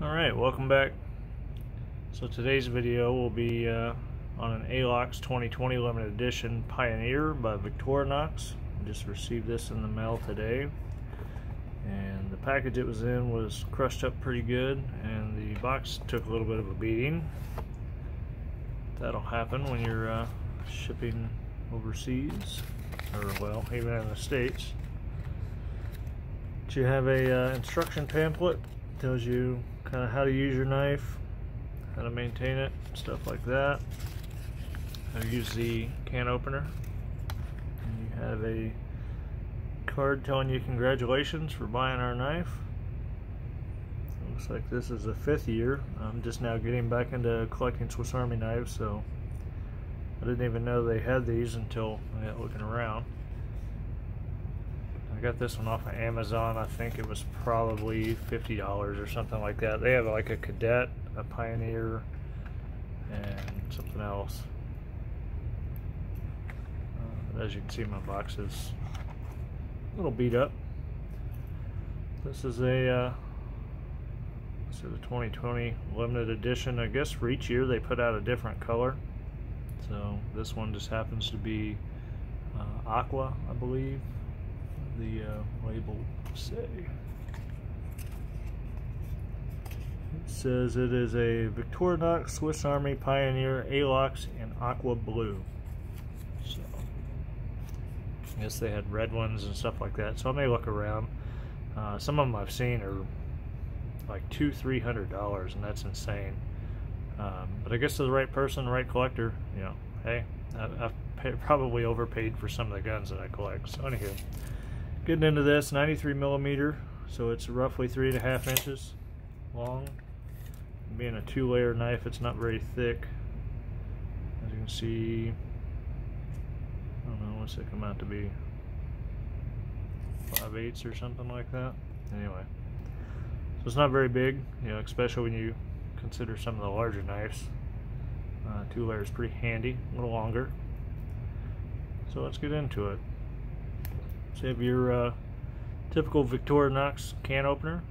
Alright, welcome back. So today's video will be uh, on an Alox 2020 limited edition Pioneer by Victorinox. I just received this in the mail today. And the package it was in was crushed up pretty good and the box took a little bit of a beating. That'll happen when you're uh, shipping overseas, or well, even in the States. But you have a uh, instruction pamphlet tells you kind of how to use your knife, how to maintain it, stuff like that. How to use the can opener. And you have a card telling you congratulations for buying our knife. Looks like this is the fifth year. I'm just now getting back into collecting Swiss Army knives, so I didn't even know they had these until I got looking around. I got this one off of Amazon. I think it was probably $50 or something like that. They have like a Cadet, a Pioneer, and something else. Uh, as you can see, my box is a little beat up. This is a uh, this is a 2020 limited edition. I guess for each year they put out a different color. So this one just happens to be uh, aqua, I believe the uh, label say? It says it is a Victorinox Swiss Army Pioneer Alox in aqua blue. So, I guess they had red ones and stuff like that. So I may look around. Uh, some of them I've seen are like two, three hundred dollars, and that's insane. Um, but I guess to the right person, the right collector, you know, hey, I, have probably overpaid for some of the guns that I collect. So anywho. Getting into this, 93 millimeter, so it's roughly three and a half inches long. Being a two layer knife, it's not very thick. As you can see, I don't know, what's it come out to be? 5 eighths or something like that. Anyway, so it's not very big, you know, especially when you consider some of the larger knives. Uh, two layers pretty handy, a little longer. So let's get into it. So you have your uh, typical Victorinox can opener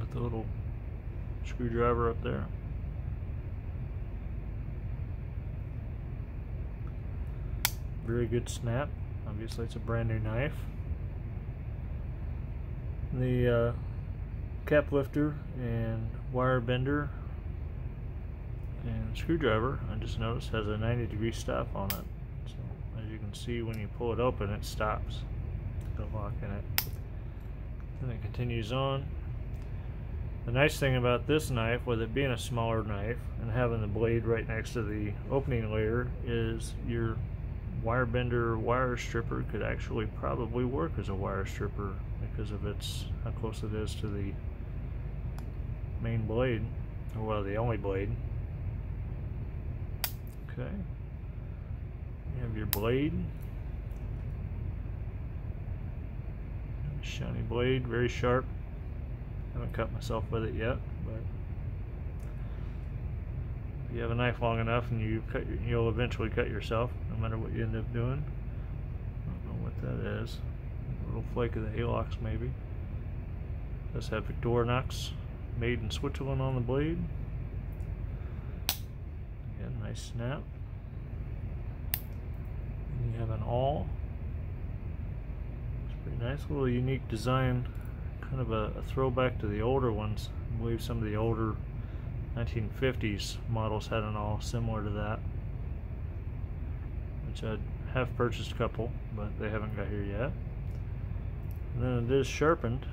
with the little screwdriver up there. Very good snap. Obviously it's a brand new knife. The uh, cap lifter and wire bender and screwdriver I just noticed has a 90 degree stop on it can see when you pull it open it stops the lock in it. And it continues on. The nice thing about this knife with it being a smaller knife and having the blade right next to the opening layer is your wire bender wire stripper could actually probably work as a wire stripper because of its how close it is to the main blade or well the only blade. Okay you your blade. Shiny blade, very sharp. I haven't cut myself with it yet, but if you have a knife long enough and you cut your, you'll eventually cut yourself, no matter what you end up doing. I don't know what that is. A little flake of the Alox maybe. Does have Victorinox made in Switzerland on the blade. Again, nice snap have an awl. It's pretty nice, little unique design, kind of a, a throwback to the older ones. I believe some of the older 1950s models had an awl similar to that, which I have purchased a couple, but they haven't got here yet. And then it is sharpened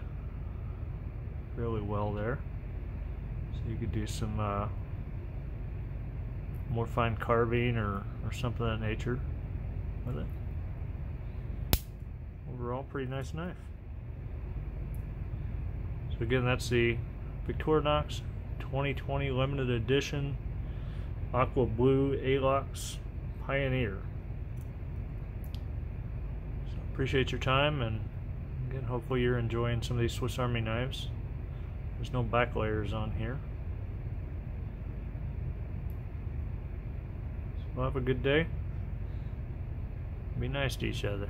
really well there, so you could do some uh, more fine carving or, or something of that nature with it. Overall, pretty nice knife. So again, that's the Victorinox 2020 limited edition aqua blue Alox Pioneer. So appreciate your time and again, hopefully you're enjoying some of these Swiss Army knives. There's no back layers on here. So have a good day. Be nice to each other.